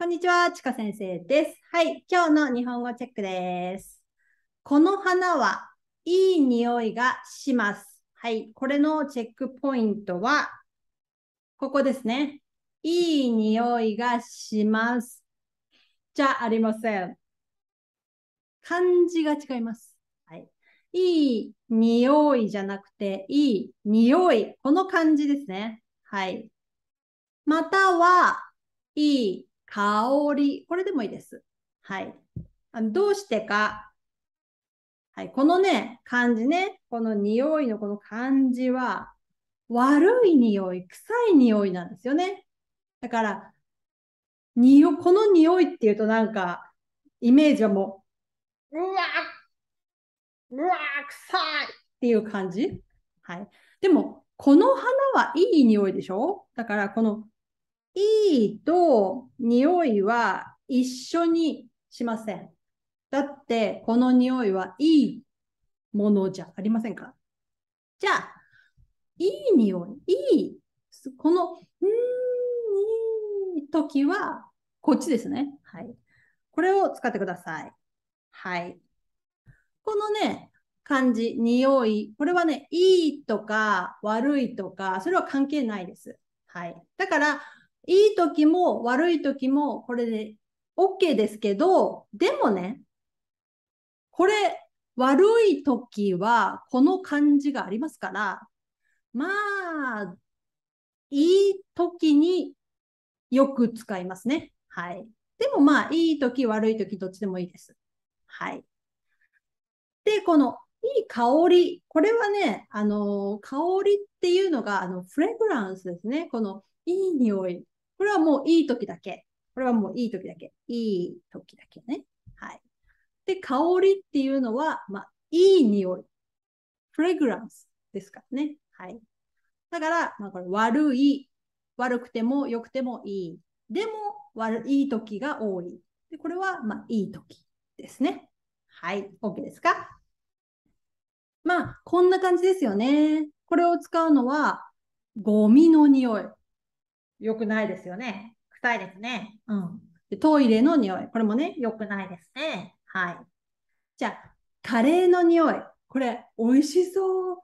こんにちは、ちか先生です。はい、今日の日本語チェックです。この花はいい匂いがします。はい、これのチェックポイントは、ここですね。いい匂いがします。じゃありません。漢字が違います。はい。いい匂いじゃなくて、いい匂い。この漢字ですね。はい。または、いい香り。これでもいいです。はい。あのどうしてか。はい。このね、漢字ね。この匂いのこの漢字は、悪い匂い、臭い匂いなんですよね。だから、にこの匂いっていうとなんか、イメージはもう、うわうわ臭いっていう感じ。はい。でも、この花はいい匂いでしょだから、このいいと匂いは一緒にしません。だって、この匂いはいいものじゃありませんか？じゃあ、いい匂い、いい、この、うー、いい時は、こっちですね。はい。これを使ってください。はい。このね、漢字、匂い、これはね、いいとか悪いとか、それは関係ないです。はい。だから、いい時も悪い時もこれで OK ですけど、でもね、これ悪い時はこの漢字がありますから、まあ、いい時によく使いますね。はい。でもまあ、いい時、悪い時、どっちでもいいです。はい。で、このいい香り。これはね、あの、香りっていうのが、あの、フレグランスですね。このいい匂い。これはもういい時だけ。これはもういい時だけ。いい時だけね。はい。で、香りっていうのは、まあ、いい匂い。フレグランスですからね。はい。だから、まあ、これ悪い。悪くても良くてもいい。でも、悪い時が多い。で、これは、まあ、いい時ですね。はい。OK ですか？まあ、こんな感じですよね。これを使うのは、ゴミの匂い。良くないですよね。臭いですね。うん。でトイレの匂い。これもね、良くないですね。はい。じゃあ、カレーの匂い。これ、美味しそう。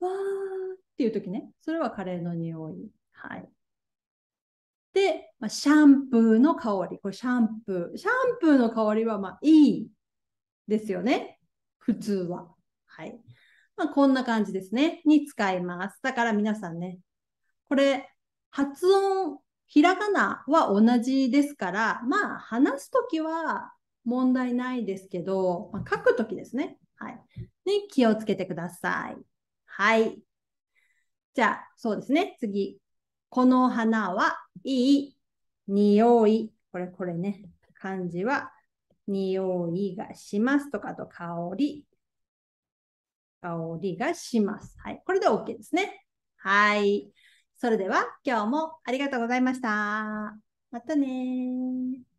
わーっていう時ね。それはカレーの匂い。はい。で、まあ、シャンプーの香り。これ、シャンプー。シャンプーの香りは、まあ、いいですよね。普通は。はい。まあ、こんな感じですね。に使います。だから皆さんね、これ、発音、ひらがなは同じですから、まあ、話すときは問題ないですけど、まあ、書くときですね。はい。に気をつけてください。はい。じゃあ、そうですね。次。この花はいい匂い。これ、これね。漢字は、匂いがしますとか、と香り。香りがします。はい。これで OK ですね。はい。それでは今日もありがとうございました。またね